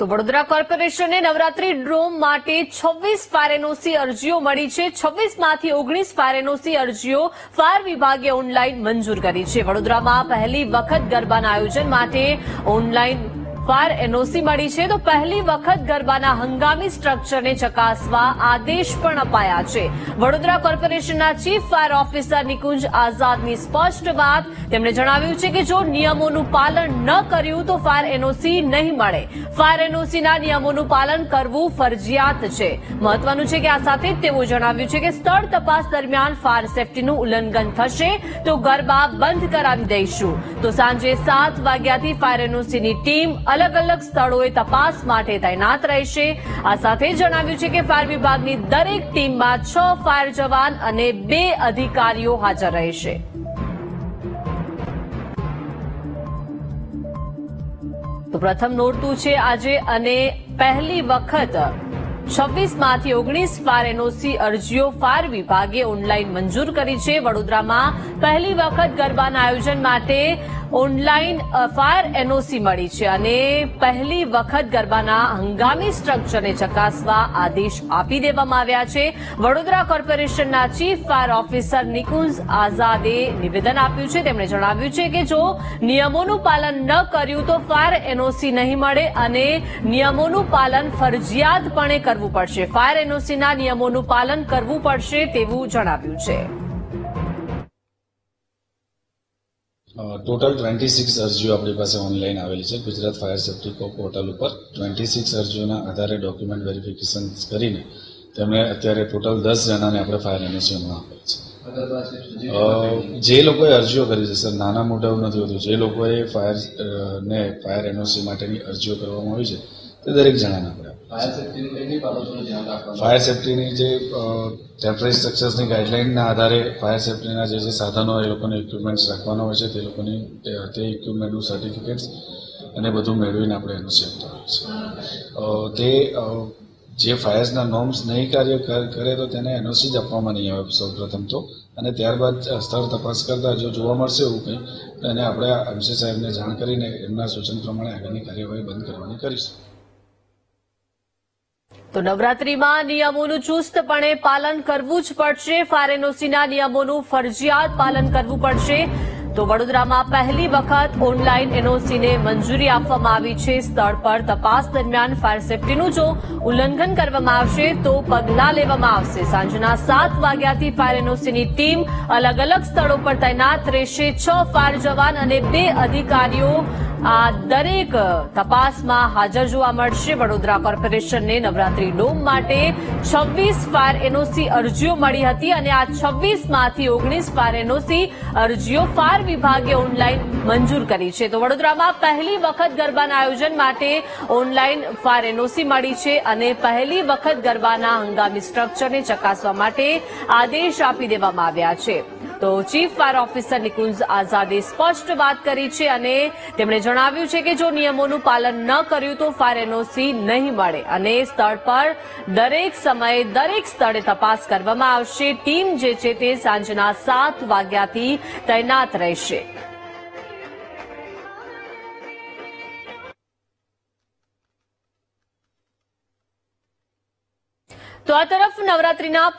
તો વડોદરા કોર્પોરેશને નવરાત્રી ડ્રોમ માટે છવ્વીસ ફાયર એનઓસી અરજીઓ મળી છે. છવ્વીસમાંથી ઓગણીસ ફાયર એનઓસી અરજીઓ ફાયર વિભાગે ઓનલાઈન મંજૂર કરી છે. વડોદરામાં પહેલી વખત ગરબાના આયોજન માટે ઓનલાઈન ફાયર એનઓસી મળી છે તો પહેલી વખત ગરબાના હંગામી સ્ટ્રક્ચરને ચકાસવા આદેશ પણ અપાયા છે. વડોદરા કોર્પોરેશનના ચીફ ફાયર ઓફિસર નિકુંજ આઝાદની સ્પષ્ટ વાત તેમણે જણાવ્યું છે કે જો નિયમોનું પાલન ન કર્યું તો ફાયર એનઓસી નહીં મળે. ફાયર એનઓસીના નિયમોનું પાલન કરવું ફરજિયાત છે. મહત્વનું છે કે આ સાથે તેઓ જણાવ્યું છે કે સ્થળ તપાસ દરમિયાન ફાયર સેફટીનું ઉલ્લંઘન થશે તો ગરબા બંધ કરાવી દઈશું. તો સાંજે સાત વાગ્યાથી ફાયર એનઓસીની ટીમ અલગ અલગ સ્થળોએ તપાસ માટે તૈનાત રહેશે. આ સાથે જણાવ્યું છે કે ફાયર વિભાગની દરેક ટીમમાં છ ફાયર જવાન અને બે અધિકારીઓ હાજર રહેશે. તો પ્રથમ નોરતું છે આજે અને પહેલી વખત છવ્વીસમાંથી ઓગણીસ ફાયર એનઓસી અરજીઓ ફાયર વિભાગે ઓનલાઈન મંજૂર કરી છે. વડોદરામાં પહેલી વખત ગરબાના આયોજન માટે ઓનલાઈન ફાયર એનઓસી મળી છે અને પહેલી વખત ગરબાના હંગામી સ્ટ્રક્ચરને ચકાસવા આદેશ આપી દેવામાં આવ્યા છે. વડોદરા કોર્પોરેશનના ચીફ ફાયર ઓફિસર નિકુંજ આઝાદે નિવેદન આપ્યું છે. તેમણે જણાવ્યું છે કે જો નિયમોનું પાલન ન કર્યું તો ફાયર એનઓસી નહીં મળે અને નિયમોનું પાલન ફરજિયાતપણે કરવું પડશે. ફાયર એનઓસીના નિયમોનું પાલન કરવું પડશે તેવું જણાવ્યું છે. ટોટલ ટ્વેન્ટી સિક્સ અરજીઓ આપણી પાસે ઓનલાઈન આવેલી છે. Gujarat fire safety co portal ઉપર ટ્વેન્ટી સિક્સ અરજીઓના આધારે ડોક્યુમેન્ટ વેરિફિકેશન કરીને તેમણે અત્યારે ટોટલ દસ જણાને આપણે ફાયર એનએસીઓમાં આપેલ છે. જે લોકોએ અરજીઓ કરી છે, સર, નાના મોટા નથી હોતું. જે લોકોએ ફાયર ને ફાયર એનઓસી માટેની અરજીઓ કરવામાં આવી છે, તે દરેક જણાને આપણે. ફાયર સેફટીની જે ટેમ્પરરી સ્ટ્રક્ચર્સની ગાઈડલાઇનના આધારે ફાયર સેફ્ટીના જે જે સાધનો એ લોકોને ઇક્વિપમેન્ટ્સ રાખવાના હોય છે, તે લોકોની, તે- ઇક્વિપમેન્ટનું સર્ટિફિકેટ્સ અને બધું મેળવીને આપણે એનું સેફ હોય છે. તે જે ફાયર્સના નોર્મ્સ નહીં કાર્ય કર- તો તેને એનઓસી જ આપવામાં નહીં આવે સૌ પ્રથમ તો. અને ત્યારબાદ સ્થળ તપાસ કરતા જો જોવા મળશે એવું કંઈ, તો એને આપણે એમસી સાહેબને જાણ કરીને એમના સૂચન પ્રમાણે આગળની કાર્યવાહી બંધ કરવાની કરીશું. તો નવરાત્રીમાં નિયમોનું ચુસ્તપણે પાલન કરવું જ પડશે. ફાયર એનઓસીના નિયમોનું ફરજિયાત પાલન કરવું પડશે. તો વડોદરામાં પહેલી વખત ઓનલાઈન એનઓસીને મંજૂરી આપવામાં આવી છે. સ્થળ પર તપાસ દરમિયાન ફાયર સેફટીનું જો ઉલ્લંઘન કરવામાં આવશે, તો પગલાં લેવામાં આવશે. સાંજના સાત વાગ્યાથી ફાયર એનઓસીની ટીમ અલગ અલગ સ્થળો પર તૈનાત રહેશે. છ ફાયર જવાન અને બે અધિકારીઓ આ દરેક તપાસમાં હાજર જોવા મળશે. વડોદરા કોર્પોરેશનને નવરાત્રી ડોમ માટે છવ્વીસ ફાયર એનઓસી અરજીઓ મળી હતી અને આ છવ્વીસમાંથી ઓગણીસ ફાયર એનઓસી અરજીઓ ફાયર વિભાગે ઓનલાઈન મંજૂર કરી છે. તો વડોદરામાં પહેલી વખત ગરબાના આયોજન માટે ઓનલાઈન ફાયર એનઓસી મળી છે અને પહેલી વખત ગરબાના હંગામી સ્ટ્રક્ચરને ચકાસવા માટે આદેશ આપી દેવામાં આવ્યા છે. તો ચીફ ફાયર ઓફિસર નિકુંજ આઝાદે સ્પષ્ટ વાત કરી છે અને તેમણે જણાવ્યું છે કે જો નિયમોનું પાલન ન કર્યું તો ફાયર એનઓસી નહીં મળે અને સ્થળ પર દરેક સમયે દરેક સ્થળે તપાસ કરવામાં આવશે. ટીમ જે છે તે સાંજના સાત વાગ્યાથી તૈનાત રહેશે. તો આ તરફ નવરાત્રીના